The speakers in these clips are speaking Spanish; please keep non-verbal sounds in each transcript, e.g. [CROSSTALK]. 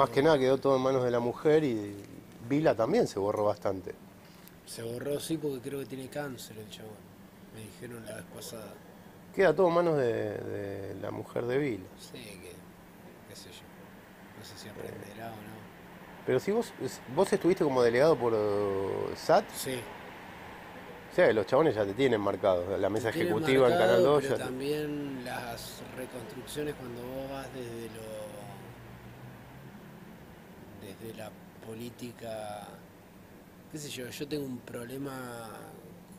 más que nada quedó todo en manos de la mujer y Vila también se borró bastante. Se borró, sí, porque creo que tiene cáncer el chabón. Me dijeron la vez pasada. Queda todo en manos de, de la mujer de Vila. Sí, que, qué sé yo. No sé si aprenderá o no. Pero si vos, vos estuviste como delegado por eh, SAT, Sí. o sea, los chabones ya te tienen marcado. La mesa ejecutiva en marcado, Canal 2 Pero ya te- también las reconstrucciones cuando vos vas desde lo. Desde la política. qué sé yo, yo tengo un problema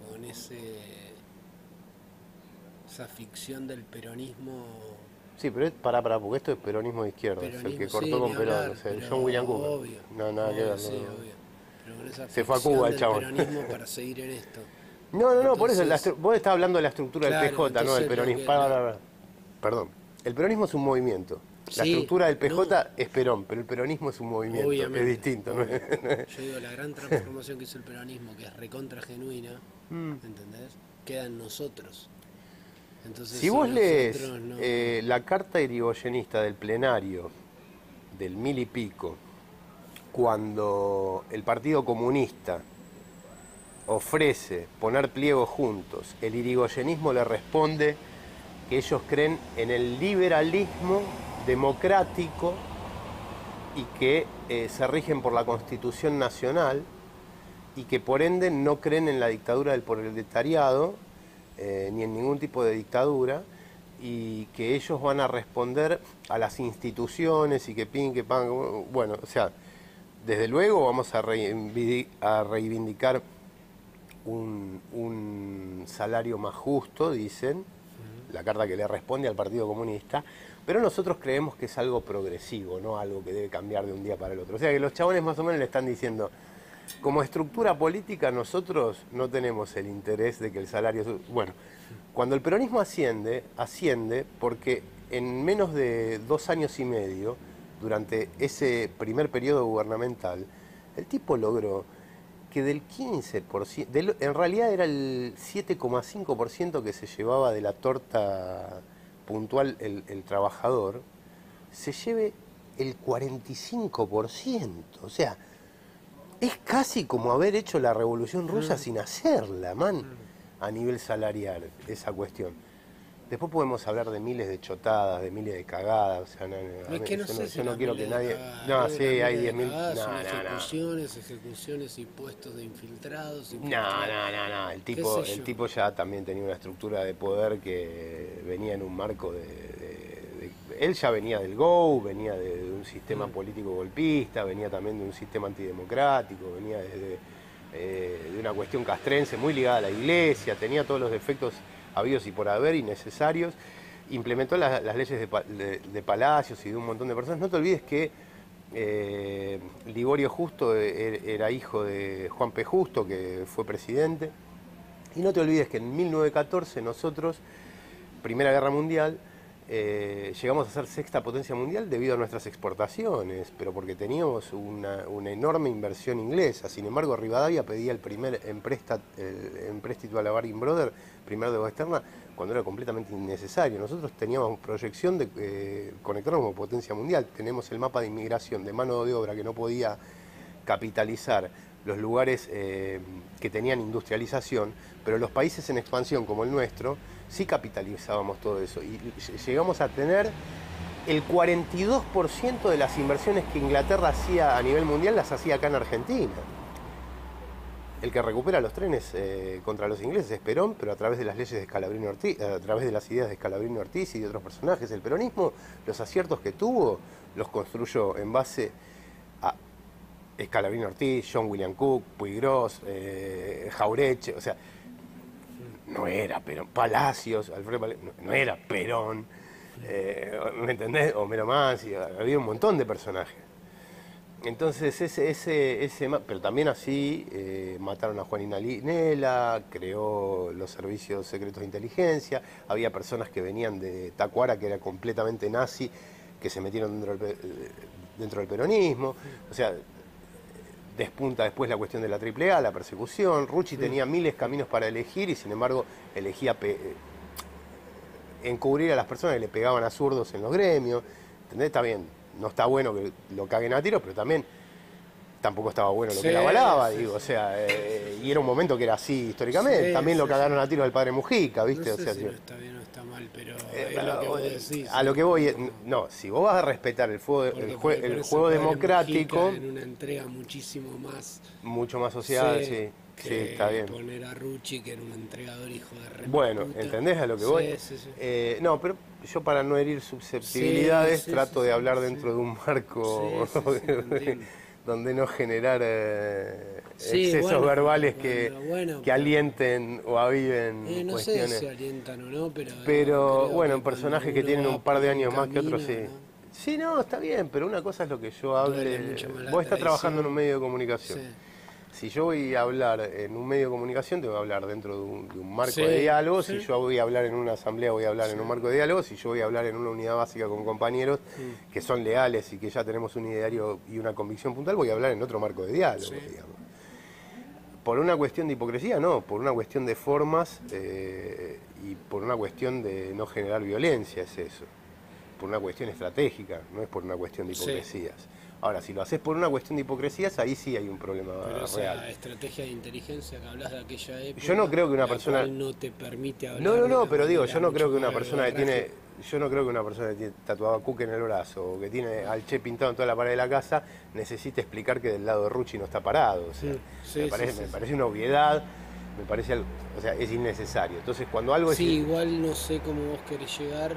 con ese. esa ficción del peronismo. Sí, pero es para, para, porque esto es peronismo de izquierda, es el que peronismo, cortó sí, con Perón, hablar, o sea, el pero John William Cooper. Obvio. No, nada que ver. Sí, no, obvio. Pero con esa Se fue a Cuba el chabón. peronismo para seguir en esto. No, no, no, por eso, Entonces- vos estás hablando de la estructura Claro, del PJ, no entonces del peronismo. Para, para, para. Perdón, el peronismo es un movimiento. La Sí, estructura del PJ no. es Perón, pero el peronismo es un movimiento, Obviamente, es distinto. [LAUGHS] Yo digo, la gran transformación que hizo el peronismo, que es recontra genuina, Mm. ¿entendés? Queda en nosotros. Entonces, Si vos lees no- eh, la carta irigoyenista del plenario del mil y pico, cuando el Partido Comunista ofrece poner pliegos juntos, el irigoyenismo le responde que ellos creen en el liberalismo democrático y que eh, se rigen por la Constitución Nacional y que por ende no creen en la dictadura del proletariado eh, ni en ningún tipo de dictadura y que ellos van a responder a las instituciones y que pin, que pan, bueno, o sea, desde luego vamos a, reivindi- a reivindicar un, un salario más justo, dicen, la carta que le responde al Partido Comunista, pero nosotros creemos que es algo progresivo, no algo que debe cambiar de un día para el otro. O sea que los chabones más o menos le están diciendo, como estructura política nosotros no tenemos el interés de que el salario... sub-". Bueno, cuando el peronismo asciende, asciende porque en menos de dos años y medio, durante ese primer periodo gubernamental, el tipo logró que del 15%, del- en realidad era el 7,5% que se llevaba de la torta puntual el, el trabajador, se lleve el 45%. O sea, es casi como haber hecho la revolución rusa sin hacerla, man, a nivel salarial, esa cuestión. Después podemos hablar de miles de chotadas, de miles de cagadas, o sea, no, no, Es que no yo sé si yo no quiero que nadie... cagadas, No, sí, hay miles de 10.000... cagadas No, son no, no. ejecuciones, ejecuciones y puestos de infiltrados. No, infiltrados. no, no, no. El ¿Qué tipo, el tipo ya también tenía una estructura de poder que venía en un marco de, de- de- él ya venía del GO, venía de, de un sistema Mm. político golpista, venía también de un sistema antidemocrático, venía de, de, eh, de una cuestión castrense muy ligada a la iglesia, tenía todos los defectos habidos y por haber y necesarios. Implementó las, leyes de, pa- de- de palacios y de un montón de personas. No te olvides que eh, Ligorio Justo er- era hijo de Juan P. Justo, que fue presidente. Y no te olvides que en 1914 nosotros, Primera Guerra Mundial, eh, llegamos a ser sexta potencia mundial debido a nuestras exportaciones, pero porque teníamos una, enorme inversión inglesa. Sin embargo, Rivadavia pedía el primer empréstito a la Baring Brother, primero de externa, cuando era completamente innecesario. Nosotros teníamos proyección de eh, conectarnos como potencia mundial. Tenemos el mapa de inmigración de mano de obra que no podía capitalizar los lugares eh, que tenían industrialización, pero los países en expansión como el nuestro sí capitalizábamos todo eso y llegamos a tener el 42% de las inversiones que Inglaterra hacía a nivel mundial las hacía acá en Argentina. El que recupera los trenes eh, contra los ingleses es Perón, pero a través de las leyes de Scalabrini Ortiz, a través de las ideas de Scalabrini Ortiz y de otros personajes. El peronismo, los aciertos que tuvo, los construyó en base a Scalabrini Ortiz, John William Cook, Puigros, eh, Jaureche, o sea, no era Perón, Palacios, Alfredo Palacios, no, era Perón, eh, ¿me entendés? Homero Mansi, había un montón de personajes. Entonces, ese, ese, ese, pero también así eh, mataron a Juanina Linela, creó los servicios secretos de inteligencia, había personas que venían de Tacuara, que era completamente nazi, que se metieron dentro del, eh, dentro del peronismo, o sea, despunta después la cuestión de la AAA, la persecución, Rucci tenía miles de caminos para elegir y sin embargo elegía eh, encubrir a las personas que le pegaban a zurdos en los gremios, ¿entendés? Está bien, no está bueno que lo caguen a tiros, pero también tampoco estaba bueno lo Sí, que la balaba, sí, digo, sí. o sea, eh, y era un momento que era así históricamente. También lo cagaron a tiros al padre Mujica, No ¿viste? sé o sea, si no está bien o está mal, pero eh, es lo que vos eh, decís. a lo que voy, es- no, si vos vas a respetar el, fuego, el, jue- el juego democrático, En una entrega muchísimo más. mucho más social, sí, sí, está bien. Poner a Rucci, que era un entregador hijo de re Bueno, puta. ¿entendés a lo que voy? sí, sí. Eh, no, pero yo para no herir susceptibilidades trato de hablar dentro de un marco [LAUGHS] Donde no generar eh, Sí, excesos bueno, verbales que, bueno, que alienten o aviven Eh, no sé cuestiones. si alientan o no, pero. Pero bueno, en personajes que tienen un par de años más que otros, sí. ¿no? Sí, no, está bien, pero una cosa es lo que yo hable. Vos estás trabajando en un medio de comunicación. Sí. Si yo voy a hablar en un medio de comunicación, te voy a hablar dentro de un, de un marco Sí, de diálogo. sí. Si yo voy a hablar en una asamblea, voy a hablar en un marco de diálogo. Si yo voy a hablar en una unidad básica con compañeros que son leales y que ya tenemos un ideario y una convicción puntual, voy a hablar en otro marco de diálogo, digamos. Por una cuestión de hipocresía, no, por una cuestión de formas eh, y por una cuestión de no generar violencia, es eso. Por una cuestión estratégica, no es por una cuestión de Sí. hipocresías. Ahora, si lo haces por una cuestión de hipocresías, ahí sí hay un problema Pero real. esa estrategia de inteligencia que hablas de aquella época. Yo no creo que una persona- no te permite hablar. No, no, no, pero digo, yo no creo que una persona que tiene, yo no creo que una persona que tiene tatuado a Cook en el brazo o que tiene al Che pintado en toda la pared de la casa necesite explicar que del lado de Rucci no está parado. O sea, Sí, sí, me, sí, parece, sí, me sí. parece una obviedad, me parece algo, o sea, es innecesario. Entonces, cuando algo Sí, es igual no sé cómo vos querés llegar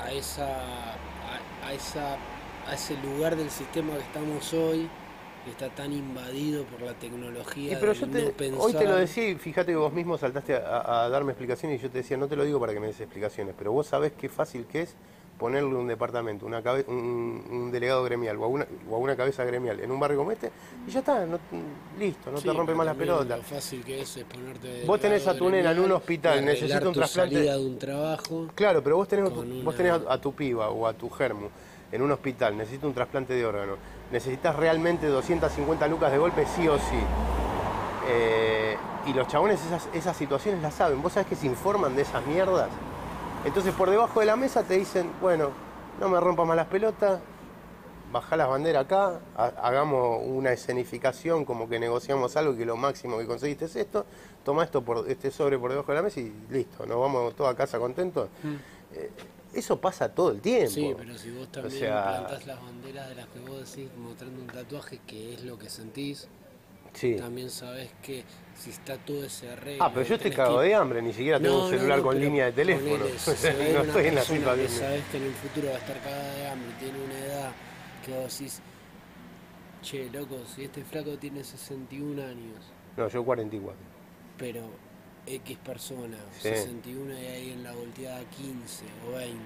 a esa, a, a esa, a ese lugar del sistema que estamos hoy, que está tan invadido por la tecnología. Y pero del yo te- no pensar. hoy te lo decía y fíjate que vos mismo saltaste a, a darme explicaciones y yo te decía, no te lo digo para que me des explicaciones, pero vos sabés qué fácil que es ponerle un departamento, una cabe- un, un delegado gremial o a, una, o a una cabeza gremial en un barrio como este y ya está, no- listo, no Sí, te rompe más la también pelota. Lo fácil que es es ponerte. Vos tenés a tu nena en un gremial, hospital, necesita un trasplante. salida de un trabajo. Claro, pero vos tenés, vos tenés a, a tu piba o a tu germu en un hospital, necesita un trasplante de órgano, necesitas realmente 250 lucas de golpe sí o sí. Eh, y los chabones esas, esas situaciones las saben. ¿Vos sabés que se informan de esas mierdas? Entonces por debajo de la mesa te dicen, bueno, no me rompas más las pelotas, bajá las banderas acá, ha- hagamos una escenificación como que negociamos algo y que lo máximo que conseguiste es esto, toma esto por este sobre por debajo de la mesa y listo, nos vamos todos a casa contentos. Eh, eso pasa todo el tiempo. Sí, pero si vos también sea- plantás las banderas de las que vos decís mostrando un tatuaje que es lo que sentís, Sí. también sabés que si está todo ese arreglo. Ah, pero yo estoy cagado que- de hambre, ni siquiera tengo un celular no, con línea de teléfono. si [LAUGHS] no estoy en la persona que sabés que en el futuro va a estar cagada de hambre, tiene una edad que vos decís, che, loco, si este flaco tiene 61 años, No, yo 44. pero X persona, Sí. 61 y ahí en la volteada 15 o 20,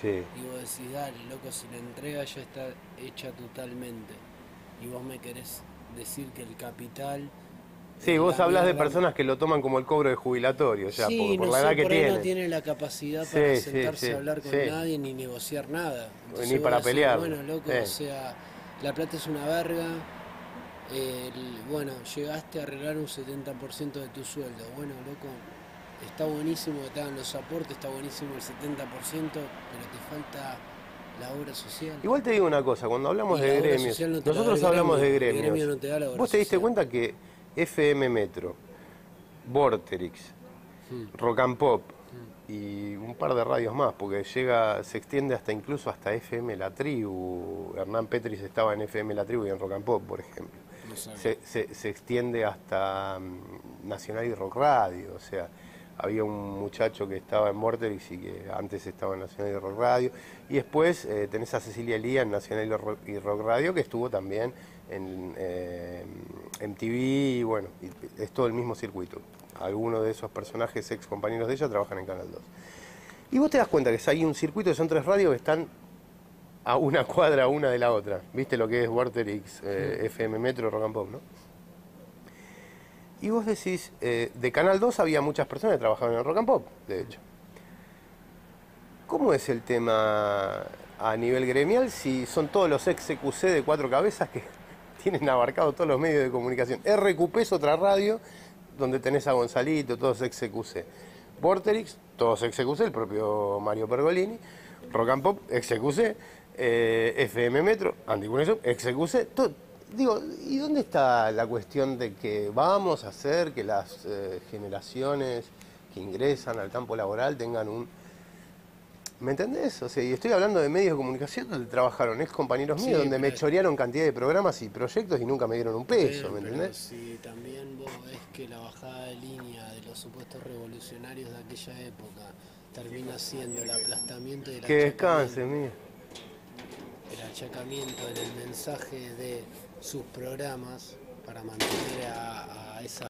Sí. y vos decís, dale, loco, si la entrega ya está hecha totalmente, y vos me querés decir que el capital... Sí, vos la hablas de personas que lo toman como el cobro de jubilatorio, ya, sí, por, por no la sé, edad que por ahí tiene. no tiene la capacidad para sí, sentarse a hablar con nadie ni negociar nada. Ni para decís, pelear. Bueno, loco, o sea, la plata es una verga. El- bueno, llegaste a arreglar un 70% de tu sueldo. Bueno, loco, está buenísimo que te hagan los aportes, está buenísimo el 70%, pero te falta la obra social. Igual te digo una cosa, cuando hablamos de gremios, no nosotros hablamos de gremio, gremios. gremio no te da la obra ¿Vos te diste social. cuenta que FM Metro, Vorterix, Hmm. Rock and Pop y un par de radios más, porque llega, se extiende hasta incluso hasta FM La Tribu. Hernán Petris estaba en FM La Tribu y en Rock and Pop, por ejemplo. Se, extiende hasta mm, Nacional y Rock Radio, o sea, había un muchacho que estaba en Vorterix y que antes estaba en Nacional y Rock Radio, y después eh, tenés a Cecilia Lía en Nacional y Rock, Radio, que estuvo también en eh, MTV, y bueno, es todo el mismo circuito. Algunos de esos personajes ex compañeros de ella trabajan en Canal 2. Y vos te das cuenta que hay un circuito, son tres radios que están a una [LAUGHS] cuadra una de la otra. ¿Viste lo que es Vorterix, eh, FM Metro, Rock and Pop, no? Y vos decís, eh, de Canal 2 había muchas personas que trabajaban en Rock and Pop, de hecho. ¿Cómo es el tema a nivel gremial si son todos los ex CQC de cuatro cabezas que [LAUGHS] tienen abarcado todos los medios de comunicación? RQP es otra radio donde tenés a Gonzalito, todos ex CQC. Vorterix, todos ex CQC, el propio Mario Pergolini. Rock and Pop, ex CQC. Eh, FM Metro, Anticonexión, Execuse, todo. Digo, ¿y dónde está la cuestión de que vamos a hacer que las eh, generaciones que ingresan al campo laboral tengan un... ¿Me entendés? O sea, y estoy hablando de medios de comunicación donde trabajaron ex compañeros míos, Sí, donde me chorearon cantidad de programas y proyectos y nunca me dieron un peso, Pero- ¿me entendés? Si también vos ves que la bajada de línea de los supuestos revolucionarios de aquella época termina siendo el aplastamiento y el Que descanse, mío. El achacamiento en el mensaje de sus programas para mantener a, a esa